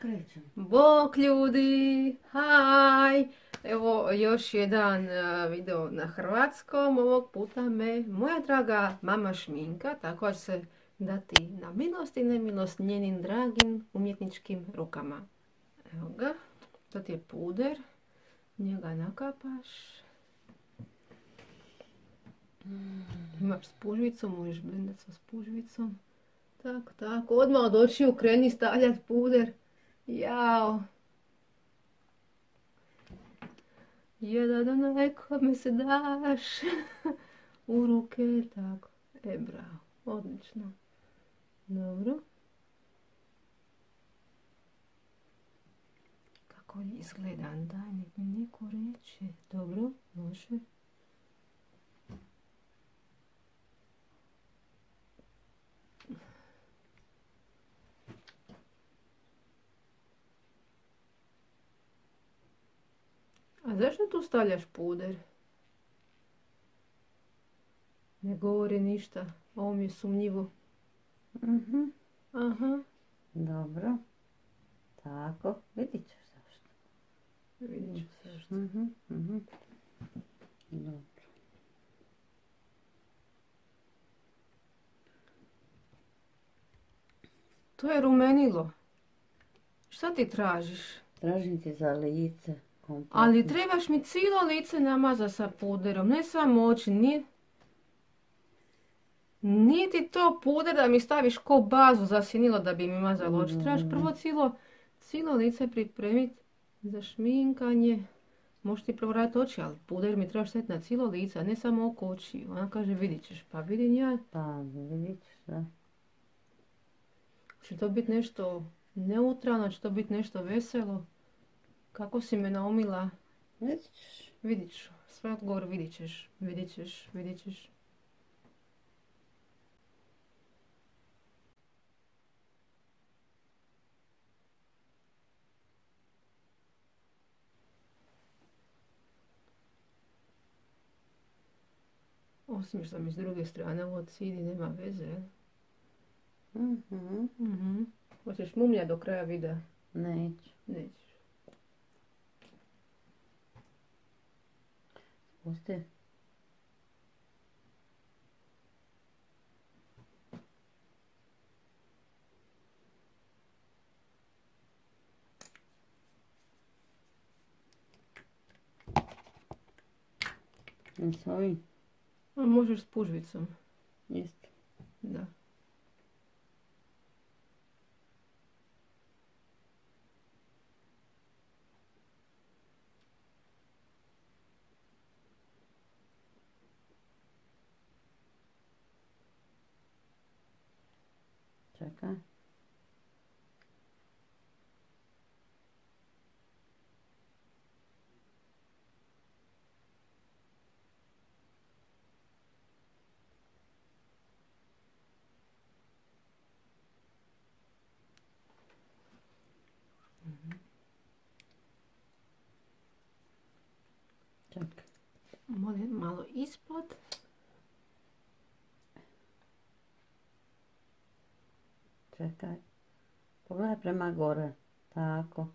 Krećem. Bok ljudi, haj! Evo još jedan e, video na hrvatskom, ovog puta me moja draga mama šminka, tako se dati na milost i nemilost njenim dragim umjetničkim rukama. Evo ga, to ti je puder, njega nakapaš. Imaš spužvicu, možeš blendati sa spužvicom. Tako, tako, odmah od očiju kreni stavljati puder. Jao. Jedan onaj kome se daš u ruke, tako. E, bravo, odlično. Dobro. Kako izgleda, daj, mi neko reče. Dobro, može. A zašto tu stavljaš puder? Ne govori ništa. Ovo mi je sumnjivo. Mhm. Aha. Dobro. Tako, vidit ćeš zašto. Vidit ću zašto. Mhm, mhm. Dobro. To je rumenilo. Šta ti tražiš? Tražim ti za lice. Kompletno. Ali trebaš mi cijelo lice namazati sa puderom, ne samo oči. Nije, nije ti to puder da mi staviš ko bazu za sinilo da bi mi mazalo oči. Trebaš prvo cijelo, cijelo lice pripremiti za šminkanje. Možeš ti prvo raditi oči, ali puder mi trebaš staviti na cijelo lice, a ne samo oko oči. Ona kaže vidit ćeš, pa vidim ja. Pa, vidit ćeš, da. Će to biti nešto neutralno, će to biti nešto veselo. Kako si me naumila, Vidit ćeš. vidit ću. Sve odgovor vidit ćeš, vidit ćeš, vidit ćeš. Osim što mi s druge strane ovo cidi, nema veze. Mhm. Mhm. Hoćeš mumlja do kraja videa? Neću. Nećeš. Pusti. I s ovim A možeš s pužvicom. Čekaj. Čekaj. Molim malo ispod. Čekaj. Pogledaj prema gore. Tako.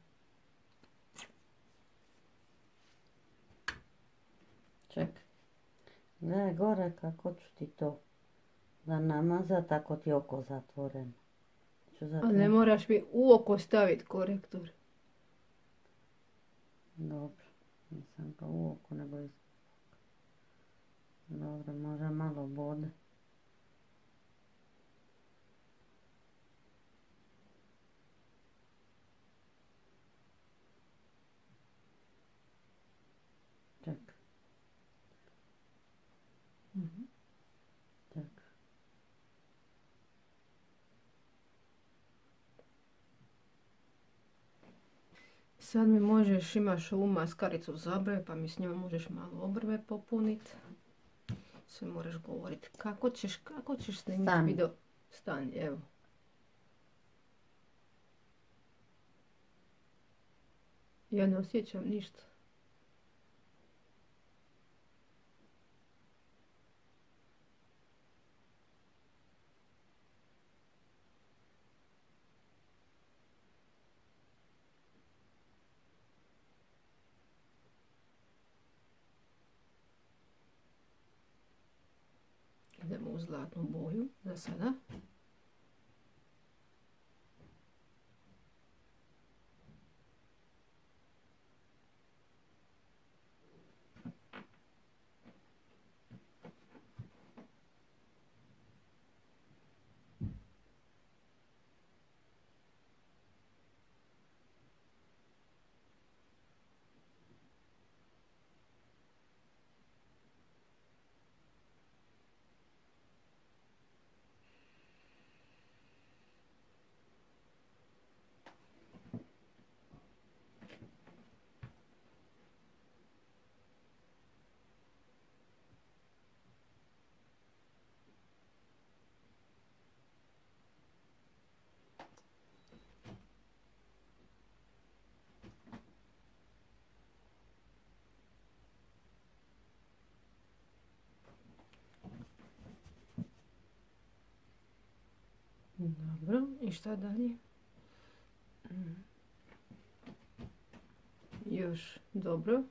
Čekaj. Gledaj gore kako ću ti to da namazat ako ti oko zatvoreno. Ću A ne moraš mi u oko staviti korektor. Dobro. Nisam ga u oko nego ispod. Dobro, možda malo vode. Čekaj. Čekaj. Sad mi možeš, imaš ovu maskaricu za obrve, pa mi s njom možeš malo obrve popuniti. Sve moraš govoriti. Kako ćeš, kako ćeš snimiti Stani. video? Stani, evo. Ja ne osjećam ništa. Zlatnu boju za sada. Dobro, i šta dalje? Mhm. Još dobro.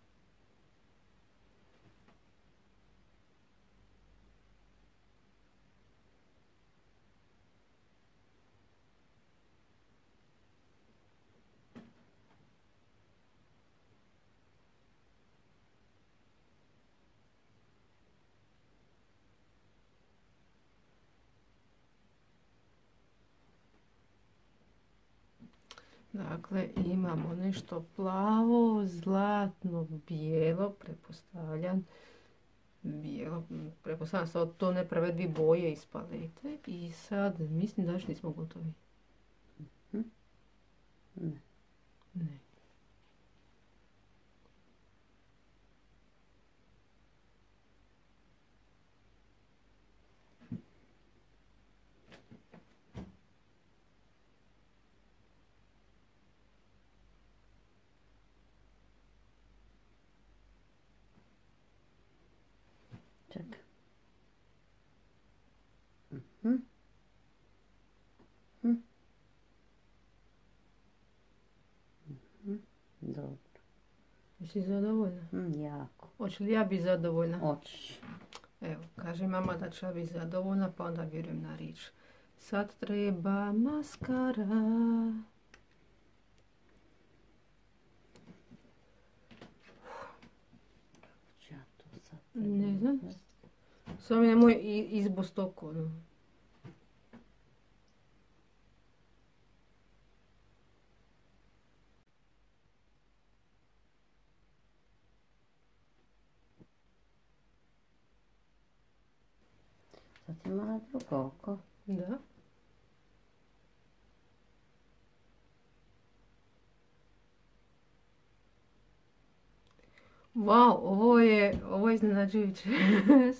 Dakle, imamo nešto plavo, zlatno, bijelo, prepostavljam. Bijelo, prepostavljam se to ne prave dvije boje iz palete. I sad, mislim da još nismo gotovi. Mhm. Ne. Ne. Čekaj. Mhm. Mhm. Mhm. Dobro. Jesi zadovoljna? Mm, jako. Hoće li ja biti zadovoljna? Hoćeš. Evo, kaže mama da će ja biti zadovoljna, pa onda vjerujem na riječ. Sad treba maskara. Ne znam. Samo mi nemoj i- izbost oko. ono. Sad ti mora drugo oko. Da. Wow, ovo je, ovo je iznenađujuće.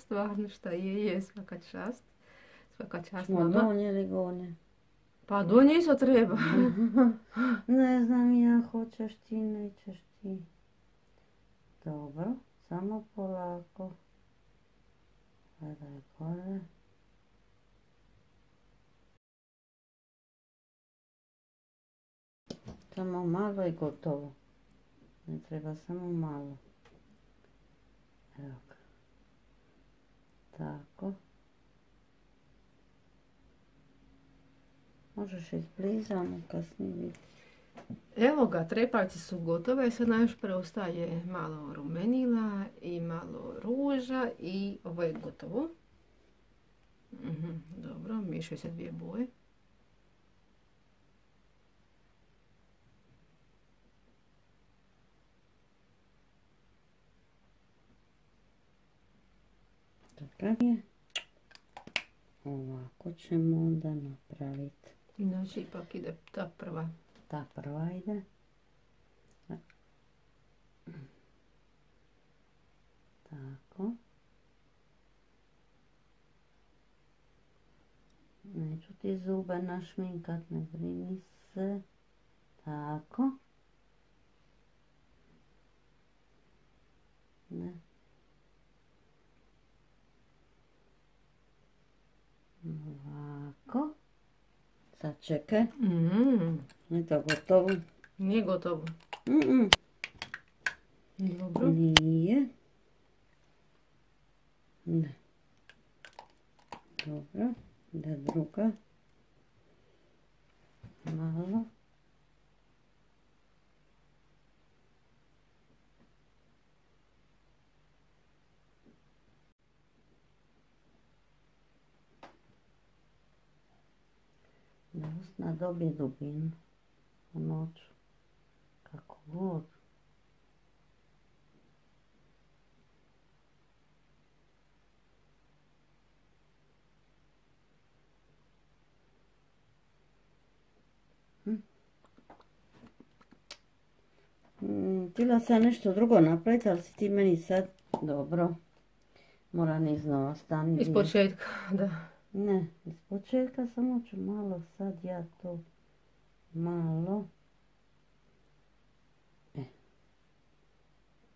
Stvarno šta je, je, svaka čast. Svaka čast Smo mama. donje ili gonje? Pa donje isto treba. ne znam ja, hoćeš ti, nećeš ti. Dobro, samo polako. Gledaj gore. Samo malo i gotovo. Ne treba samo malo. Evo ga. Tako. Možeš izbliza, kasnije vidjeti. Evo ga, trepavci su gotove, sad nam još preostaje malo rumenila i malo ruža i ovo je gotovo. Mhm, dobro, miješaju se dvije boje. Dobro je. Ovako ćemo onda napraviti. Znači, ipak ide ta prva. Ta prva ide. Tako. Neću ti zube našminkat, ne brini se. Tako. Ne. Ovako. Sad čekaj. Mm, Je to gotovo? nije gotovo. Mm-mm. Dobro. Nije. Ne. Dobro, da druga. Malo. Usna dobije dubinu u noću. Kako god. Mm, Htjela sam nešto drugo napraviti, ali si ti meni sad dobro. Moram iznova stani. Iz početka, da. Ne, iz početka samo ću malo sad ja to malo. E.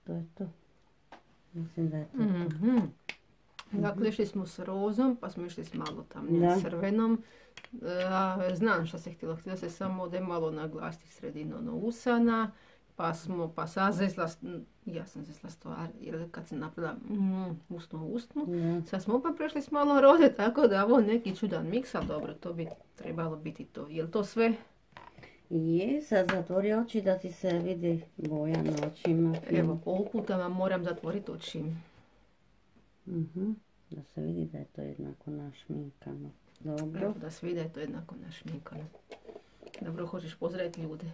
To je to. Mislim da je to to. Mhm. Dakle, išli smo s rozom, pa smo išli s malo tamnijim Da. crvenom. E, znam što se htjela, htjela se samo da je malo naglasiti sredinu ono usana, pa smo, pa sad zezla, ja sam zezla stvar, jer kad sam napravila mm, usnu usnu, Da. sad smo opet prešli s malo roze, tako da ovo neki čudan miks, ali dobro, to bi trebalo biti to. Jel to sve? Je, sad zatvori oči da ti se vidi boja na očima. Evo, ovog puta vam moram zatvoriti oči. Mhm, Da se vidi da je to jednako našminkano. Dobro. Evo, da se vidi da je to jednako našminkano. Dobro, hoćeš pozdraviti ljude.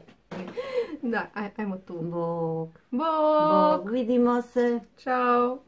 Da, aj, ajmo tu. Bog. Bog! Bog, vidimo se. Ćao!